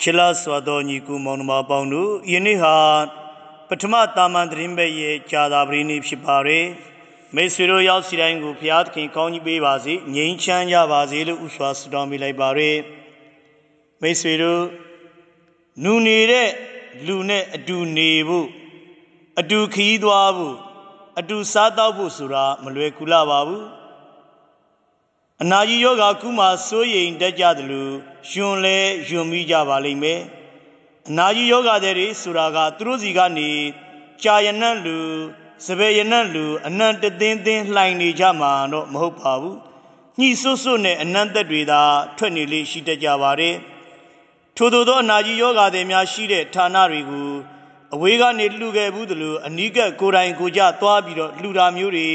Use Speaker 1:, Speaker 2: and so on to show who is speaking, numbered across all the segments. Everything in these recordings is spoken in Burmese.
Speaker 1: ချစ်လာစွာသောညီကူမောင်နှမပေါင်းတို့ယနေ့ဟာပထမတာမန်သတင်းပဲ့ရဲ့ကြာသာပရိနေ့ဖြစ်ပါရယ်မိတ်ဆွေတို့ရောက်စီတိုင်းကိုဘုရားသခင်ကောင်းကြီးပေးပါစေငြိမ်းချမ်းကြပါစေလို့ဥစွာဆုတောင်းပေးလိုက်ပါရယ်မိတ်ဆွေတို့နူနေတဲ့လူနဲ့အတူနေဖို့အတူခီးသွားဖို့အတူစားတော့ဖို့ဆိုတာမလွယ်ကူလာပါဘူး အနာကြီးယောဂခုမှစိုးရိမ်တတ်ကြသလိုယွန်လဲယွန်မိကြပါလိမ့်မယ်အနာကြီးယောဂတွေဆိုတာကသူတို့စီကနေကြာယနံ့လူစပယ်ယနံ့လူအနံ့တသင်းသင်းလှိုင်နေကြမှာတော့မဟုတ်ပါဘူးညှိစွတ်စွတ်နဲ့အနံ့သက်တွေသာထွက်နေလေရှိတတ်ကြပါတယ်ထို့သောသောအနာကြီးယောဂတွေများရှိတဲ့ဌာနတွေကိုအဝေးကနေလှူခဲ့ဘူးသလိုအနီးကပ်ကိုယ်တိုင်ကိုကြသွားပြီးတော့လှူတာမျိုးတွေ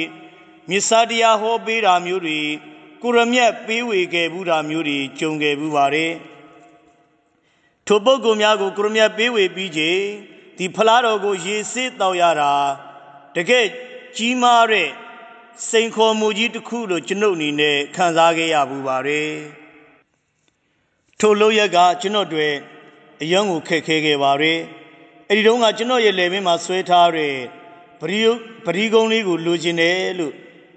Speaker 1: မြစ်စာတရားဟောပေးတာမျိုးတွေ ကိုရမြတ်ပေးဝေခဲ့ဘူးတာမျိုးတွေကြုံခဲ့ဘူးပါတယ်ထိုပုဂ္ဂိုလ်များကိုကိုရမြတ်ပေးဝေပြီးချိန်ဒီဖလားတော်ကိုရေစစ်တော်ရတာတကယ်ကြီးမားတဲ့စိန်ခေါ်မှုကြီးတစ်ခုလို့ကျွန်ုပ်အနေနဲ့ခံစားခဲ့ရဘူးပါတယ်ထိုလို့ရက်ကကျွန်တော်တွေအယံကိုခက်ခဲခဲ့ပါတယ်အဲ့ဒီတုန်းကကျွန်တော်ရဲ့လေမင်းမှာဆွဲထားတဲ့ပရိပရိကုံးလေးကိုလိုချင်တယ်လို့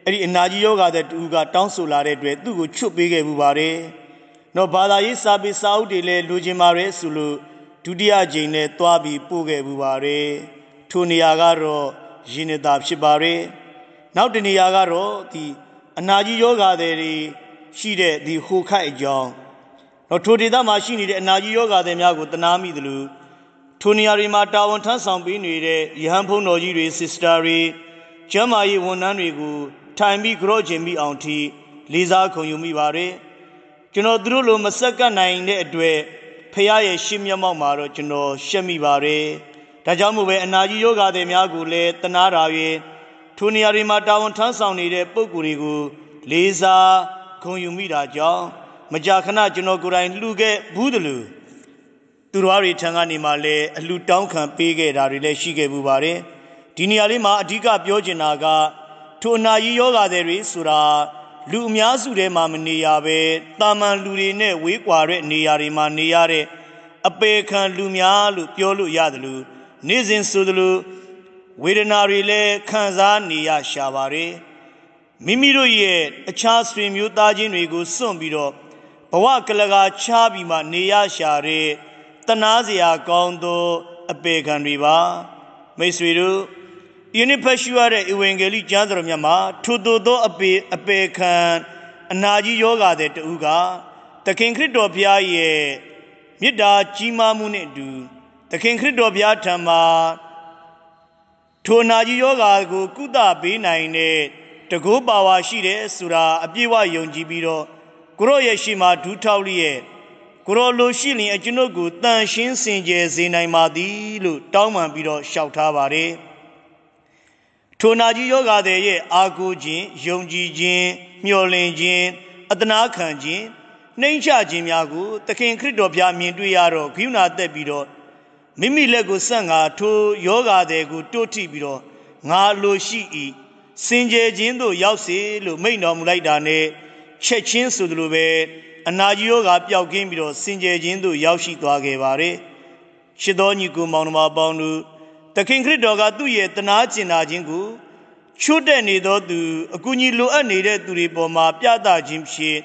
Speaker 1: အဲ့ဒီအနာကြီးယောဂတဲ့တူကတောင်းဆိုလာတဲ့အတွက်သူ့ကိုချွတ်ပေးခဲ့မှုပါတယ်။တော့ဘာသာရေးစာပေစာအုပ်တွေလည်းလိုချင်ပါတယ်ဆိုလို့ဒုတိယကြိမ်နဲ့သွားပြီးပို့ခဲ့မှုပါတယ်။ထိုနေရာကတော့ရင်းနေတာဖြစ်ပါတယ်။နောက်တနေရာကတော့ဒီအနာကြီးယောဂတဲ့တွေရှိတဲ့ဒီဟိုခိုက်အကြောင်းတော့ထိုဒေသမှာရှိနေတဲ့အနာကြီးယောဂတဲ့များကိုတနာမိသလိုထိုနေရာတွေမှာတာဝန်ထမ်းဆောင်ပေးနေတဲ့ယဟန်ဖုံတော်ကြီးတွေစစ်စတာတွေကျမ်းမာရေးဝန်ထမ်းတွေကို ထိုင်ပြီးကြော့ချင်ပြီးအောင်ထိလေးစားခုံယူမိပါတယ်ကျွန်တော်သူတို့လိုမဆက်ကပ်နိုင်တဲ့အတွက်ဖះရဲ့ရှင်းမျက်မှောက်မှာတော့ကျွန်တော်ရှက်မိပါတယ်ဒါကြောင့်မို့ပဲအနာကြီးယောဂသည်များကိုလည်းတနာတာ၍ထိုနေရာတွေမှာတာဝန်ထမ်းဆောင်နေတဲ့ပုဂ္ဂိုလ်တွေကိုလေးစားခုံယူမိတာကြောင့်မကြာခဏကျွန်တော်ကိုယ်တိုင်လှူခဲ့ဘူးတလူသူတော်တွေထံကနေမှလည်းအလှတောင်းခံပေးခဲ့တာတွေလည်းရှိခဲ့ဘူးပါတယ်ဒီနေရာလေးမှာအဓိကပြောချင်တာက ထိုအနာကြီးယောဂတွေဆိုတာလူအများစုထဲမှာမနေရပဲတာမန်လူတွေနဲ့ဝေးကွာတဲ့နေရာတွေမှာနေရတဲ့အပေခံလူများလို့ပြောလို့ရတယ်လို့နေ့စဉ်ဆိုသလိုဝေဒနာတွေလည်းခံစားနေရရှာပါတယ်မိမိတို့ရဲ့အခြားဆွေမျိုးသားချင်းတွေကိုစွန့်ပြီးတော့ဘဝကလကာချားပြီးမှနေရရှာတဲ့တနာစရာကောင်းသောအပေခံတွေပါမိတ်ဆွေတို့ ဒီနေ့ဖတ်ရှုရတဲ့ဧဝံဂေလိကျမ်းစာတော်မြတ်မှာထိုသို့သောအပေအပေခံအနာကြီးယောဂါတဲ့တူကသခင်ခရစ်တော်ဘုရားရဲ့မေတ္တာကြီးမားမှုနဲ့အတူသခင်ခရစ်တော်ဘုရားထံမှာထိုနာကြီးယောဂါကို ကုသပေးနိုင်တဲ့တကောပါဝါရှိတယ်ဆိုတာအပြည့်အဝယုံကြည်ပြီးတော့ကိုရောရဲ့ရှိမှဒူးထောက်လျက်ကိုရောလိုရှိရင်အကျွန်ုပ်ကိုတန်ရှင်းစင်ကြယ်စေနိုင်ပါသည်လို့တောင်းပန်ပြီးတော့လျှောက်ထားပါတယ်။ ထိုနာကြီးယောဂါတဲ့ရဲ့အာကိုခြင်းယုံကြည်ခြင်းမျှော်လင့်ခြင်းအတနာခံခြင်းနှိမ့်ချခြင်းများကိုသခင်ခရစ်တော်ဘုရားမြင်တွေ့ရတော့ဂိယူနာတက်ပြီးတော့မိမိလက်ကိုဆက်ငါထိုယောဂါတဲ့ကိုတိုးထိပြီးတော့ငါလိုရှိ၏စင်ကြယ်ခြင်းသို့ရောက်စေလို့မိန့်တော်မူလိုက်တာနဲ့ချက်ချင်းဆိုသလိုပဲအနာကြီးယောဂါပျောက်ကင်းပြီးတော့စင်ကြယ်ခြင်းသို့ရောက်ရှိသွားခဲ့ပါတယ်ရှစ်တော်ညီကိုမောင်နှမပေါင်းတို့ သခင်ခရစ်တော်ကသူ့ရဲ့တနာကျင်နာခြင်းကိုချွတ်တဲ့နေသောသူအကူကြီးလိုအပ်နေတဲ့သူတွေပေါ်မှာပြသခြင်းဖြင့်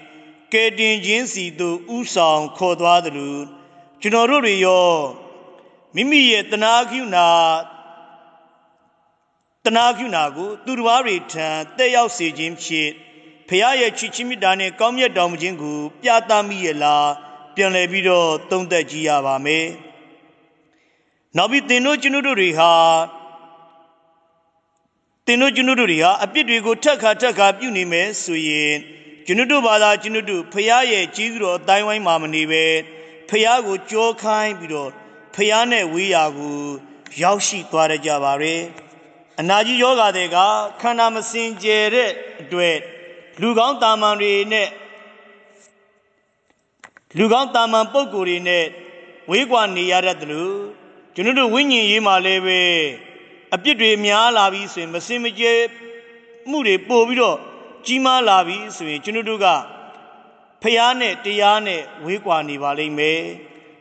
Speaker 1: ကယ်တင်ခြင်းစီသို့ဥဆောင်ခေါ်သွားသလိုကျွန်တော်တို့တွေရောမိမိရဲ့တနာကုဏတနာကုဏကို သူတစ်ပါးတွေထံတက်ရောက်စေခြင်းဖြင့်ဖခင်ရဲ့ချစ်ချင်းမြတ်တာနဲ့ကောင်းမြတ်တော်မူခြင်းကို ပြသမိရဲ့လားပြန်လည်ပြီးတော့သုံးသက်ကြည့်ရပါမယ်။ နောက်ပြီးသင်တို့ကျွန်ုပ်တို့တွေဟာသင်တို့ကျွန်ုပ်တို့တွေဟာအပြစ်တွေကိုထက်ခါထက်ခါပြုနေမယ်ဆိုရင်ကျွန်ုပ်တို့ဘာသာကျွန်ုပ်တို့ဖះရဲ့ကြီးစွာအတိုင်းဝိုင်းမှာမနေပဲဖះကိုကြောခိုင်းပြီးတော့ဖះနဲ့ဝေးရာကိုရောက်ရှိသွားရကြပါရဲ့အနာကြီးယောဂတွေကခန္ဓာမစင်ကြယ်တဲ့အတွက်လူကောင်းတာမန်တွေနဲ့လူကောင်းတာမန်ပုံကိုယ်တွေနဲ့ဝေးကွာနေရတတ်တယ်လို့ ကျွန်တော်တို့ဝိညာဉ်ရေးမှာလည်းပဲအပြစ်တွေများလာပြီဆိုရင်မစင်မကြဲမှုတွေပို့ပြီးတော့ကြီးမားလာပြီဆိုရင်ကျွန်တော်တို့ကဖျားနဲ့တရားနဲ့ဝေးကွာနေပါလိမ့်မယ်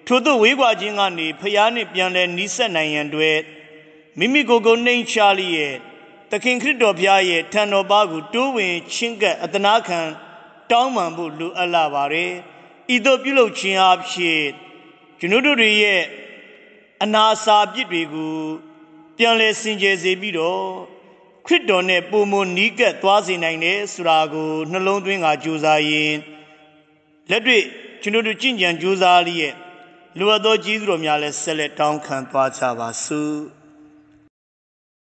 Speaker 1: ထို့သောဝေးကွာခြင်းကနေဖျားနှင့်ပြန်လဲနီးစပ်နိုင်ရန်အတွက်မိမိကိုယ်ကိုနှိမ်ချလျက်သခင်ခရစ်တော်ဘုရားရဲ့ထံတော်ပါကိုတိုးဝင်ချင်းကပ်အတနာခံတောင်းပန်ဖို့လိုအပ်လာပါတယ်ဤသို့ပြုလုပ်ခြင်းအဖြစ်ကျွန်တို့တွေရဲ့ အနာစာပြစ်တွေကိုပြန်လဲစင်ကြယ်စေပြီးတော့ခရစ်တော်နဲ့ပုံမနီးကပ်သွားစေနိုင်တယ်ဆိုတာကိုနှလုံးသွင်းကကြိုးစားရင်လက်တွေ့ကျွန်တို့ကြင်ကြံကြိုးစားလျက်လိုအပ်သောကျေးဇူးတော်များလဲဆက်လက်တောင်းခံသွားကြပါစို့